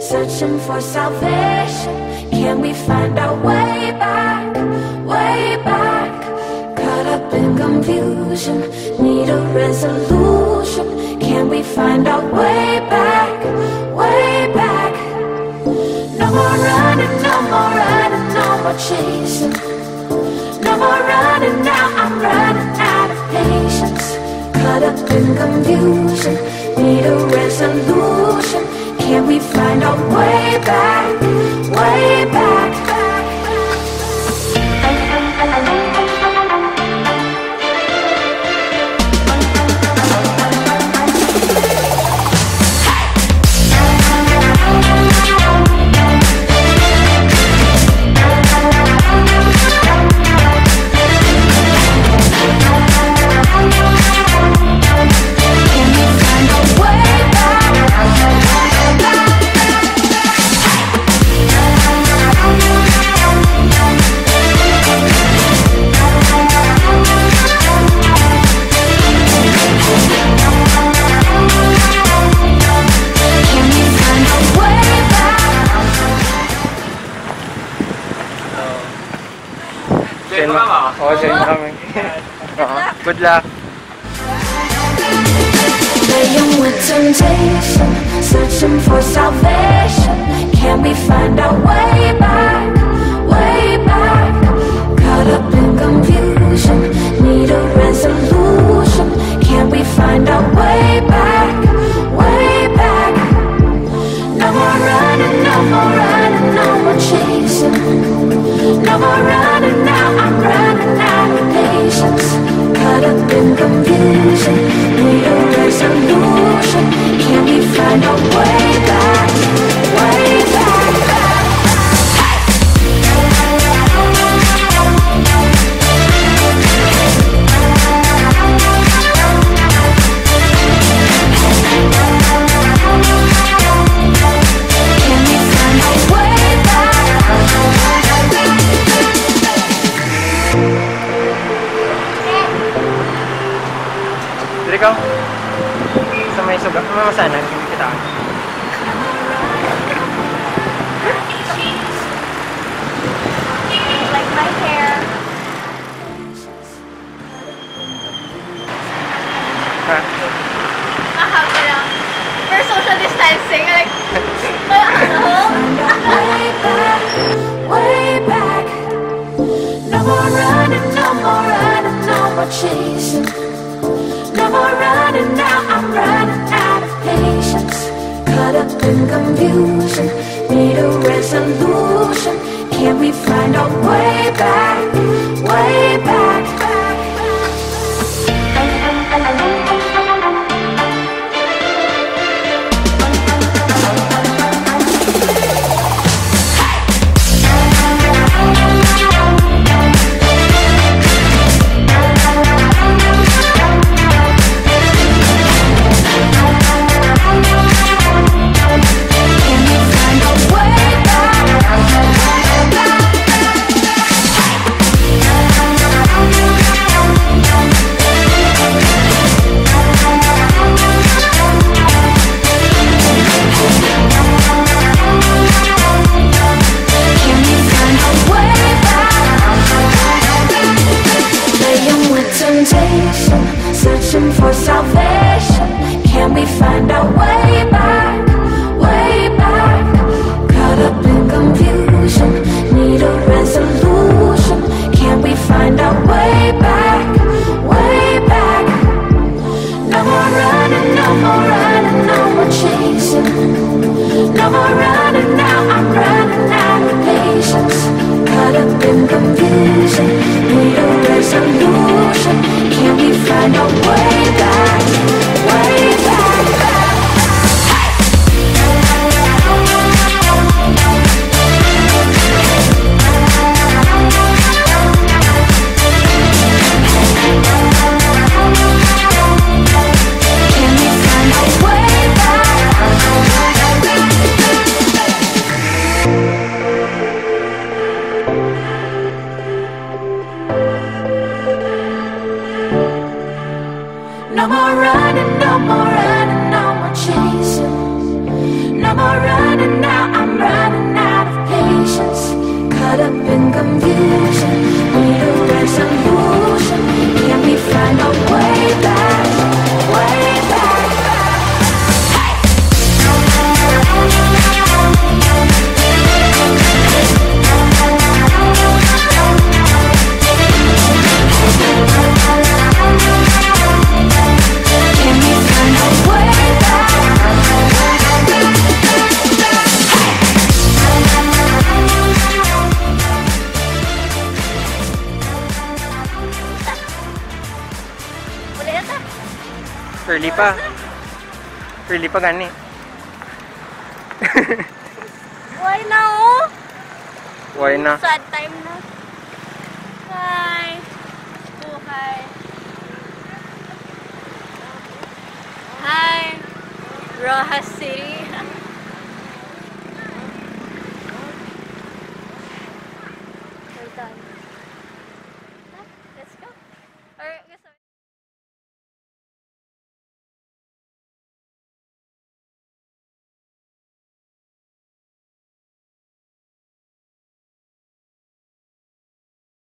searching for salvation. Can we find our way back, way back? Caught up in confusion, need a resolution. Can we find our way back, way back? No more running, no more running, no more chasing. No more running now, I'm running out of patience. Caught up in confusion, need a resolution. Can we find our way back, way back? Send mo? Oo, send kami. Good luck. Playing with temptation, searching for salvation. Can we find our way back, suga. Mamasanan. Hindi kita. No more running, no more running, no more chasing. No more running confusion, need a resolution. Can we find our way temptation, searching for salvation. Can we find our way back? Way back. Caught up in confusion, need a resolution. Can we find our way back? Way back. No more running, no more running, no more chasing. No more running now, I'm running out of patience. Caught up in confusion, more running, no more running, no more chasing. No more running now, I'm running out of patience. Up in confusion, need. Early pa. Early pa gani. Why na oh? Why na? Sad time na. Hi. Oh, hi. Hi. Rojas City.